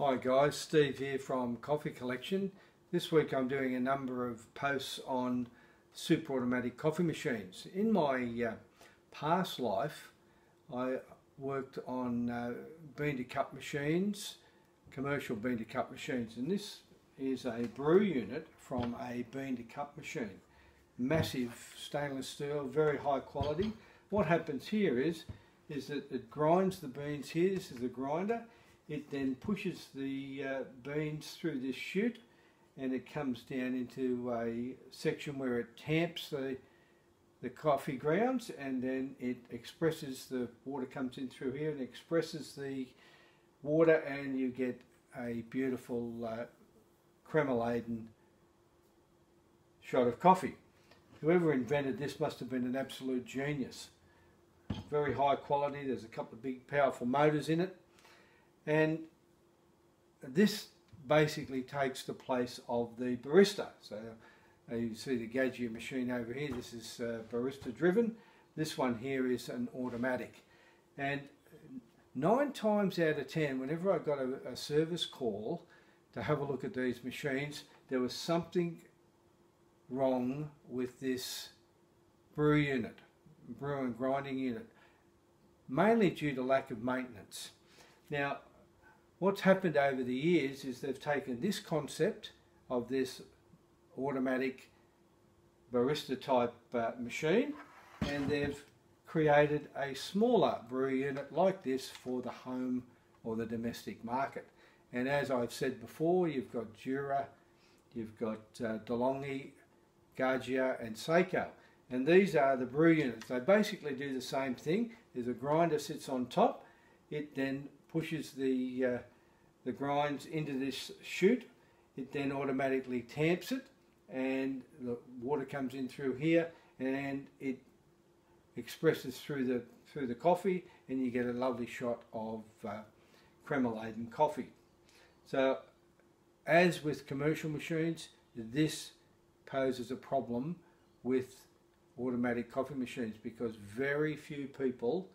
Hi guys, Steve here from Coffee Collection. This week I'm doing a number of posts on super automatic coffee machines. In my uh, past life I worked on uh, bean to cup machines, commercial bean to cup machines and this is a brew unit from a bean to cup machine. Massive stainless steel, very high quality. What happens here is, is that it grinds the beans here, this is the grinder it then pushes the uh, beans through this chute and it comes down into a section where it tamps the the coffee grounds and then it expresses the water comes in through here and expresses the water and you get a beautiful uh, laden shot of coffee. Whoever invented this must have been an absolute genius. Very high quality, there's a couple of big powerful motors in it and this basically takes the place of the barista. So uh, you see the Gaggia machine over here, this is uh, barista driven. This one here is an automatic. And nine times out of ten, whenever I got a, a service call to have a look at these machines, there was something wrong with this brew unit, brew and grinding unit, mainly due to lack of maintenance. Now, What's happened over the years is they've taken this concept of this automatic barista type uh, machine and they've created a smaller brew unit like this for the home or the domestic market. And as I've said before, you've got Jura, you've got uh, DeLonghi, Gaggia and Saeco. And these are the brew units. They basically do the same thing. There's a grinder sits on top. It then pushes the, uh, the grinds into this chute. It then automatically tamps it and the water comes in through here and it expresses through the through the coffee and you get a lovely shot of uh, crema laden coffee. So as with commercial machines, this poses a problem with automatic coffee machines because very few people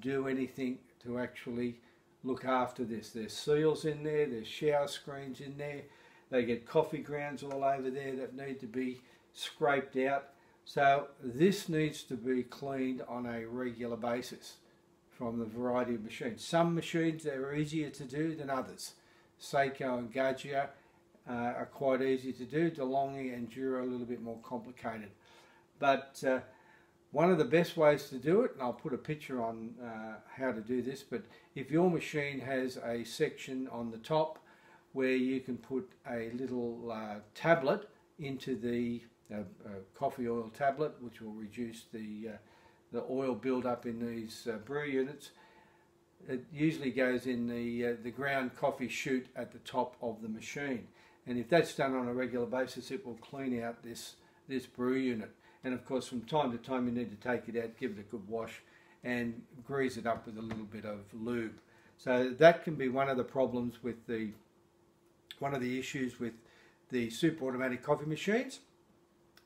do anything to actually look after this. There's seals in there, there's shower screens in there, they get coffee grounds all over there that need to be scraped out. So this needs to be cleaned on a regular basis from the variety of machines. Some machines are easier to do than others. Saeco and Gaggia uh, are quite easy to do. DeLonghi and are a little bit more complicated. But uh, one of the best ways to do it, and I'll put a picture on uh, how to do this, but if your machine has a section on the top where you can put a little uh, tablet into the uh, uh coffee oil tablet, which will reduce the, uh, the oil buildup in these uh, brew units, it usually goes in the, the ground coffee chute at the top of the machine. And if that's done on a regular basis, it will clean out this, this brew unit. And of course, from time to time, you need to take it out, give it a good wash, and grease it up with a little bit of lube. So that can be one of the problems with the, one of the issues with the super automatic coffee machines.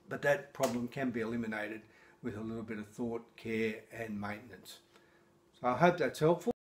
But that problem can be eliminated with a little bit of thought, care, and maintenance. So I hope that's helpful.